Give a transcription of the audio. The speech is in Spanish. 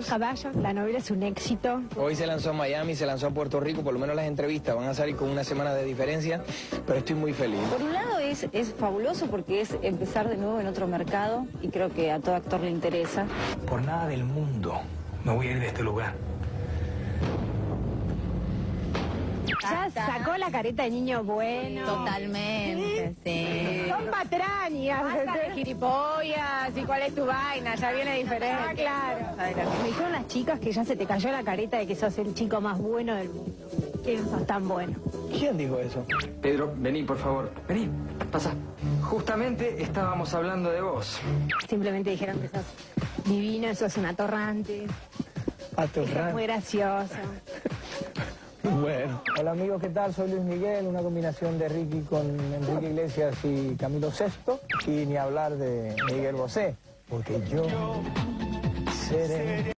Caballo, la novela es un éxito. Hoy se lanzó a Miami, se lanzó a Puerto Rico, por lo menos las entrevistas van a salir con una semana de diferencia, pero estoy muy feliz. Por un lado es, es fabuloso porque es empezar de nuevo en otro mercado y creo que a todo actor le interesa. Por nada del mundo me voy a ir de este lugar. Ya sacó la careta de niño bueno. Totalmente, patrañas. Basta de gilipollas y cuál es tu vaina, ya viene diferente. Ah, claro. Me dijeron las chicas que ya se te cayó la careta de que sos el chico más bueno del mundo. Que no sos tan bueno. ¿Quién dijo eso? Pedro, vení, por favor. Vení, pasa. Justamente estábamos hablando de vos. Simplemente dijeron que sos divino, sos un atorrante, Atorrante. muy gracioso. Hola amigos, ¿qué tal? Soy Luis Miguel, una combinación de Ricky con Enrique Iglesias y Camilo Sesto. Y ni hablar de Miguel Bosé, porque yo seré...